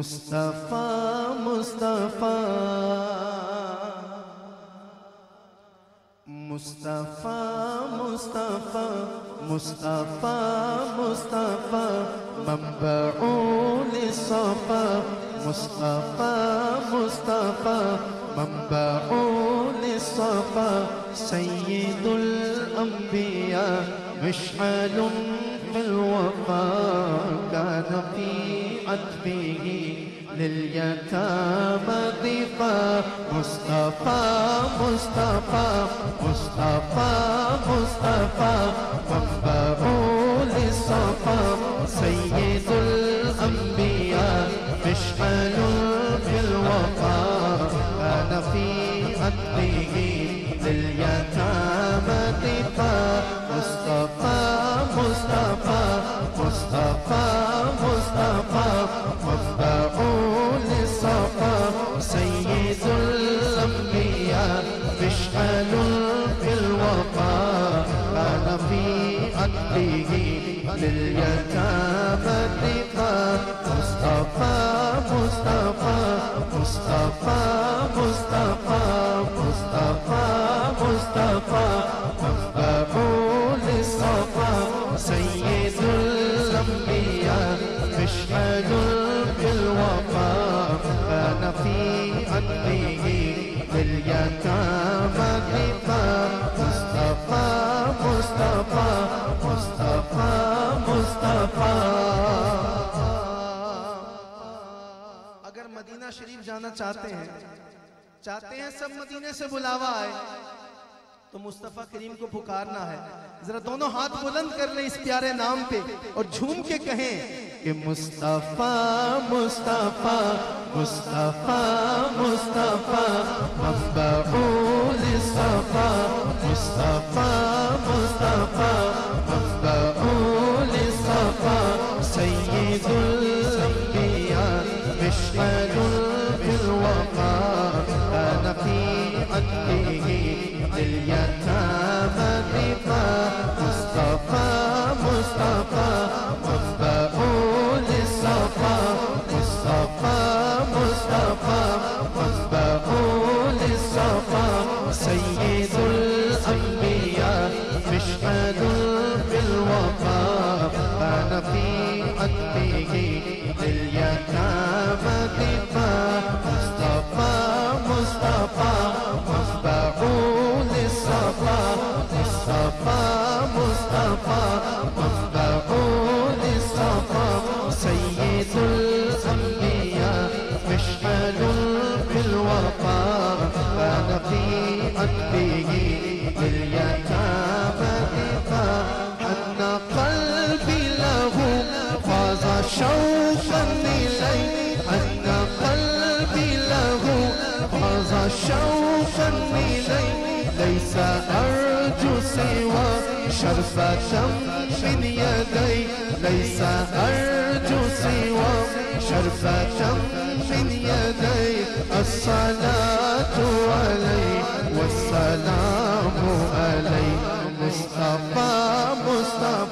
مصطفى مصطفى. مصطفى مصطفى. مصطفى مصطفى. منبع للصفا. مصطفى مصطفى. منبع للصفا. سيد الأنبياء مشعل في الوفاء كان في عتبه لليتامى ضفا. مصطفى مصطفى مصطفى مصطفى. منبع Hallelujah. شریف جانا چاہتے ہیں۔ چاہتے ہیں سب مدینے سے بلاوا آئے۔ تو مصطفیٰ کریم کو پکارنا ہے۔ ذرا دونوں ہاتھ بلند کر لیں اس پیارے نام پہ اور جھوم کے کہیں کہ مصطفیٰ مصطفیٰ مصطفیٰ مصطفیٰ مبعوث صفا مصطفیٰ مصطفیٰ مبعوث صفا سید الانبیاء مشعل Mustafa, Mustafa, Mustafa. شرفة من يدي ليس أرجو سوى. شرفة من يدي الصلاة عليه والسلام عليه مصطفى مصطفى.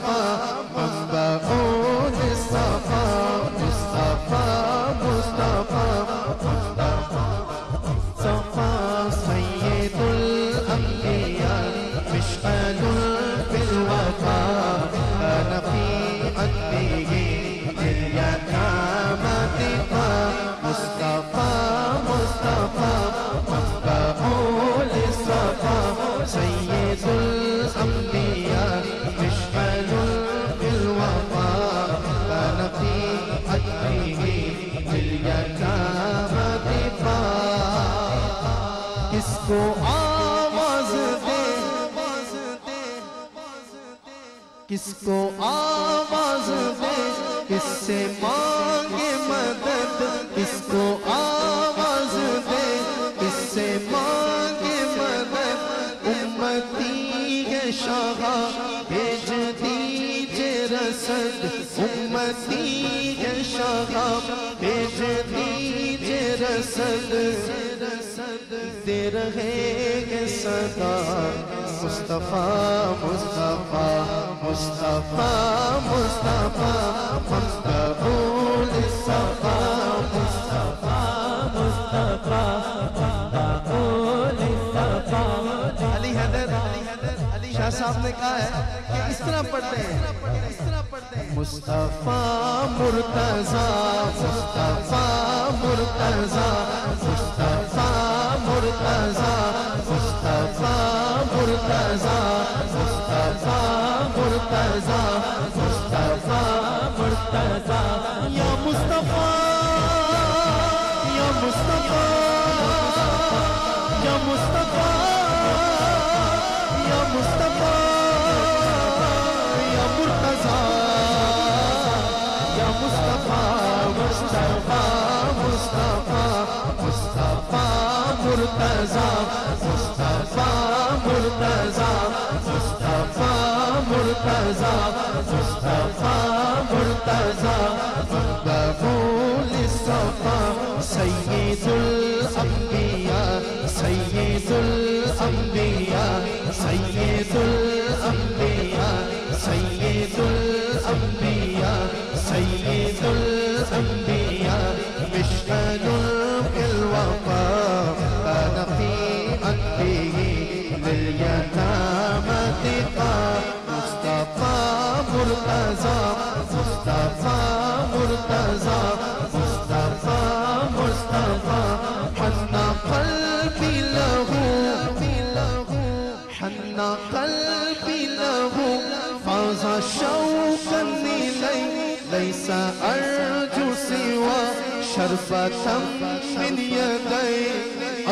کس کو آواز دے؟ کس سے مانگے مدد؟ کس کو آواز دے؟ کس سے مانگے مدد؟ امتی ہے شاہا، بھیج دیجے رسد۔ امتی ہے شاہا، بھیج دیجے رسد۔ دے رہے گے صدا۔ مصطفیٰ مصطفیٰ مصطفیٰ مصطفیٰ مستقول مصطفیٰ مصطفیٰ مستقول صفا علی حیدر، علی شاہ صاحب نے کہا ہے کہ طرح پڑھتے ہیں۔ اس طرح پڑھتے مصطفیٰ مرتضیٰ مصطفیٰ مرتضیٰ مصطفیٰ مرتضیٰ۔ مصطفیٰ مرتضیٰ مصطفیٰ یا مصطفیٰ یا مصطفیٰ۔ Sayyidul Anbiya, Vishnu. شربة من يدي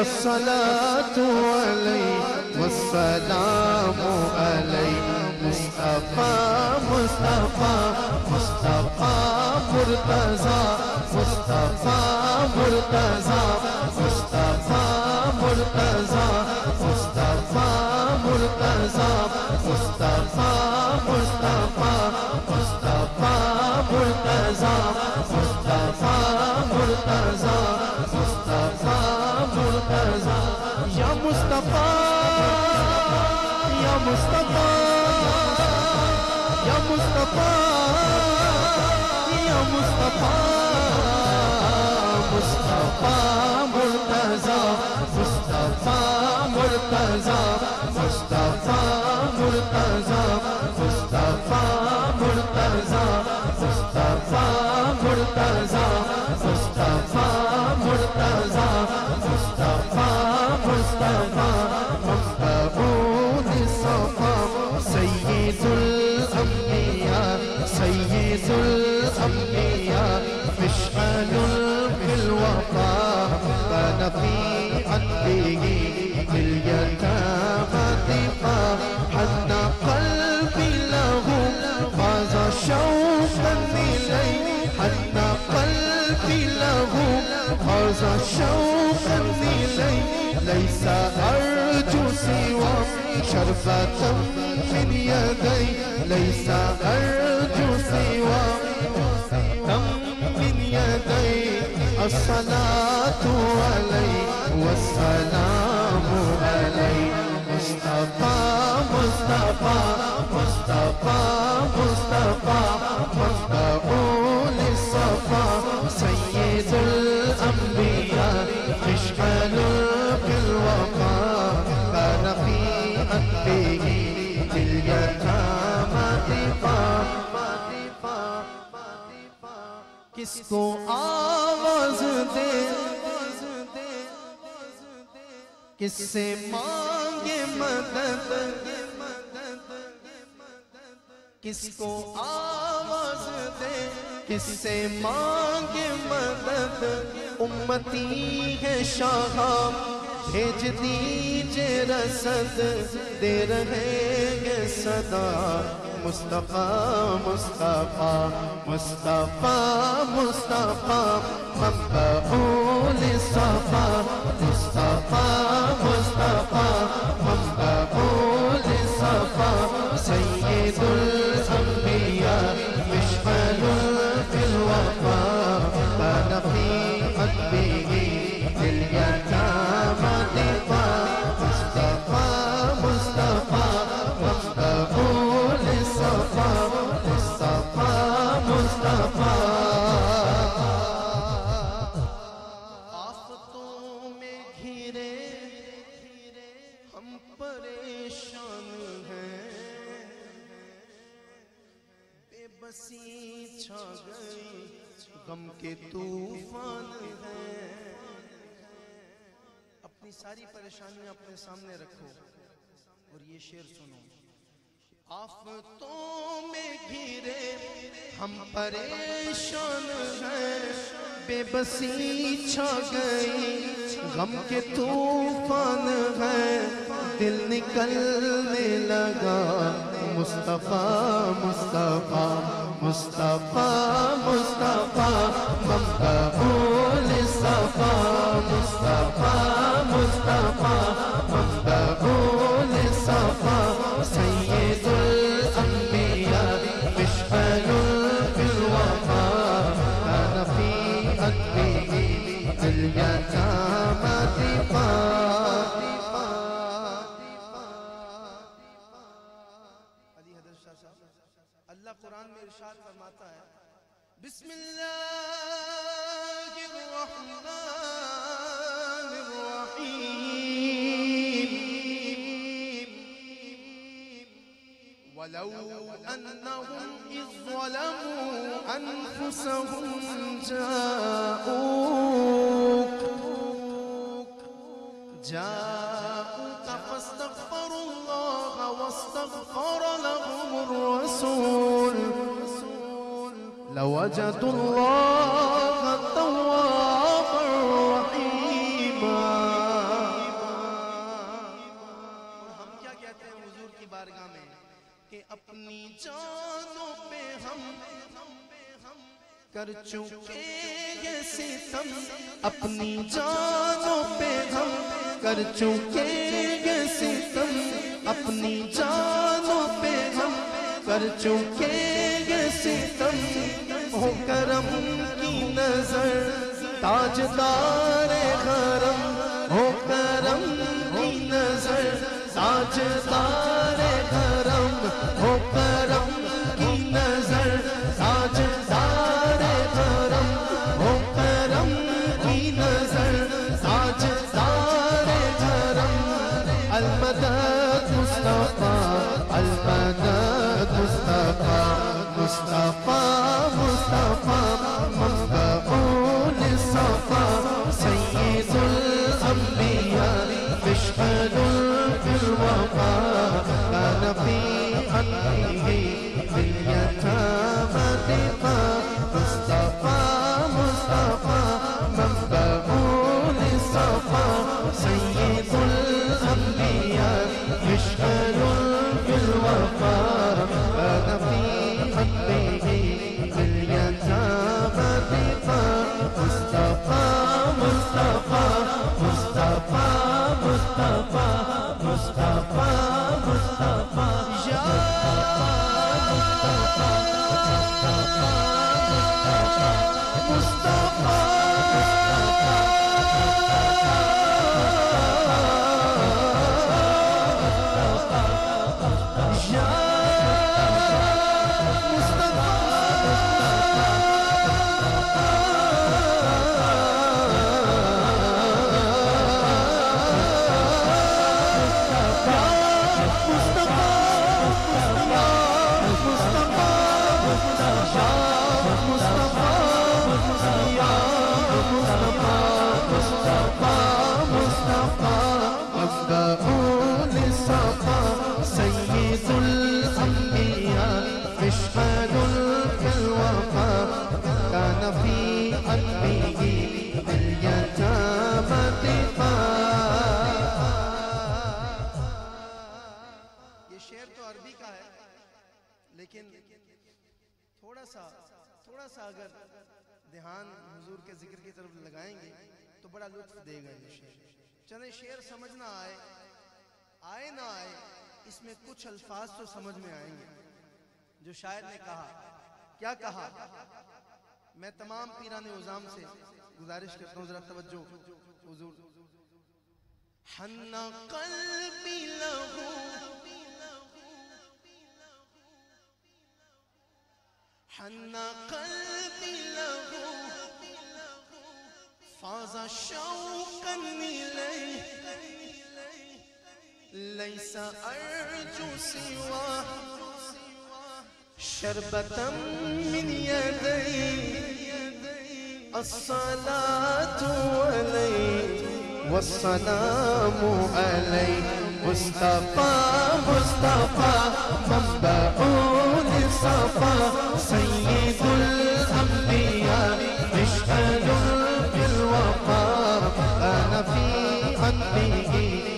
الصلاة عليه والسلام عليه. مصطفى مصطفى مصطفى مرتزى مصطفى مرتزى مصطفى مرتزى مصطفى مرتزى مصطفى مصطفى مصطفى مصطفى Murtaza, Mustafa Murtaza, Ya Mustafa, Ya Mustafa, Ya Mustafa, Ya Mustafa, Mustafa Murtaza, Mustafa Murtaza. الأنبياء سيد الأنبياء مشعل بالوفا كان في قلبه باليتامى ثقا حن قلبي له فاز شوقا إليه. حن قلبي له فاز شوقا إليه. ليس أرجو سوى شرفة يدي ليس أرجو سوى. من يدي الصلاة عليه والسلام عليه مصطفى مصطفى مصطفى مصطفى. مقبول الصفا کس کو آواز دے۔ کس سے مانگے مدد؟ کس کو آواز دے؟ کس سے مانگے مدد؟ امتی ہے شاہ भेज दीजिए रसद दे रहे हैं सदा मुस्तफा मुस्तफा मुस्तफा मुस्तफा मकबूल सफा मुस्तफा मुस्तफा غم کے طوفان ہیں۔ اپنی ساری پریشانیاں اپنے سامنے رکھو اور یہ شعر سنو۔ آفتوں میں گھرے ہم پریشان ہیں، بے بسی چھا گئی، غم کے توفان ہے دل نکلنے لگا، مصطفیٰ مصطفیٰ مصطفیٰ مصطفیٰ ممبول صفا، مصطفیٰ مصطفیٰ ممبول कुरान में इरशाद फरमाता है बिस्मिल्लाहिर्रहमानिर्रहीम ولو أنهم إذ ظلموا أنفسهم جاءوك جاءوك فاستغفروا الله واستغفر لهم الرسول لوجدوا الله توابا اور ہم کیا کہتے ہیں حضور کی بارگاہ میں کہ اپنی جانوں پہ ہم کر چکے یہ ستم اپنی جانوں پہ ہم کر چکے یہ ستم اپنی جانوں پہ ہم کر چکے یہ ستم کرم کی نظر تاجدار خرم ہو کرم کی نظر تاجدار سید الانبیاء. لیکن تھوڑا سا تھوڑا سا اگر دھیان حضور کے ذکر کی طرف لگائیں گے تو بڑا لطف دے گا یہ شعر۔ چلیں شعر سمجھ نہ آئے آئے نہ آئے، اس میں کچھ الفاظ تو سمجھ میں آئیں گے۔ جو شاعر نے کہا، کیا کہا؟ میں تمام پیران عظام سے گزارش کرتا ہوں، ذرا توجہ۔ حضور حن قلبی لہو حن قلبي له فاز شوقا إليه. ليس أرجو سواه شربة من يدي الصلاة عليه والسلام عليه. مصطفى مصطفى منبع للصفا سيد الأنبياء مشهد بالوفاء أنا في قلبه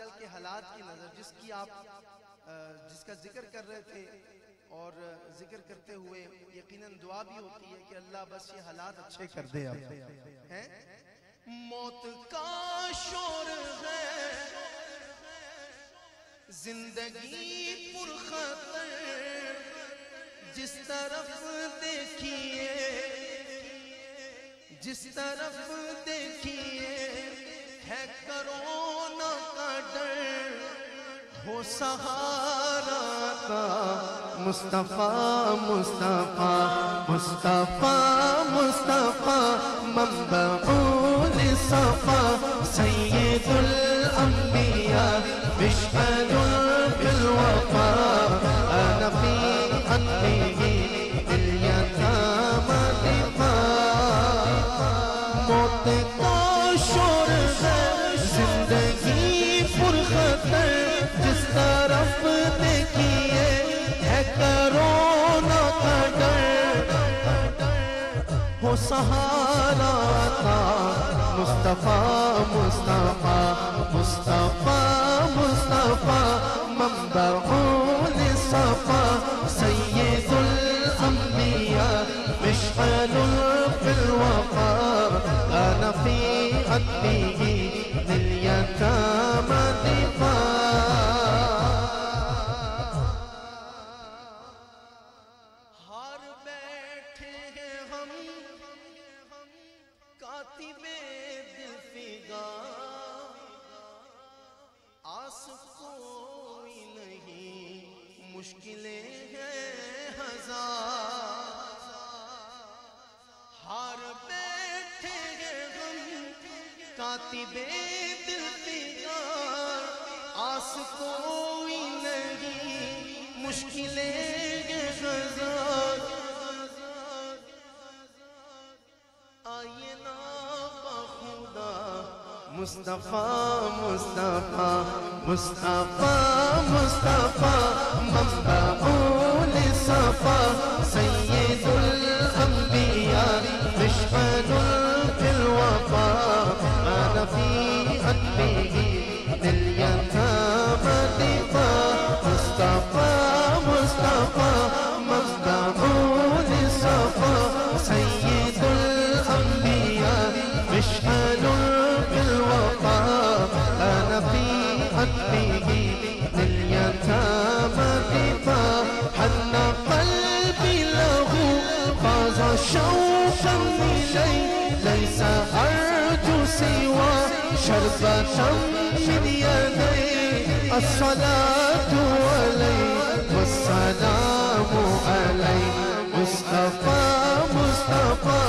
کل کے حالات کی نظر، جس کی آپ جس کا ذکر کر رہے تھے اور ذکر کرتے ہوئے یقیناً دعا بھی ہوتی ہے کہ اللہ بس یہ حالات اچھے کر دے موت کا شور ہے، زندگی پرخطر جس طرف دیکھیے، جس طرف دیکھیے، ہے کرو مصطفى مصطفى مصطفى مصطفى مصطفى مصطفیٰ مصطفیٰ ممبعون صفا سید الانبیاء بالوفا مصطفى مصطفى مصطفى مصطفى منبع للصفا سيد الأنبياء مشعل في الوفا. أنا في قلبه لليتامى دفاع. مصطفى مصطفى مصطفى مصطفى مصطفى مصطفى مصطفیٰ مصطفیٰ مصطفیٰ مصطفیٰ ممبعول مشفن في الوفا أنا في قلبه مشهد بالوفاء أنا في قلبه لليتامى دفاع. حن قلبي له فاز شوقا إليه. ليس أرجو سوى شربة من يديه. الصلاة عليه والسلام عليه. مصطفى مصطفى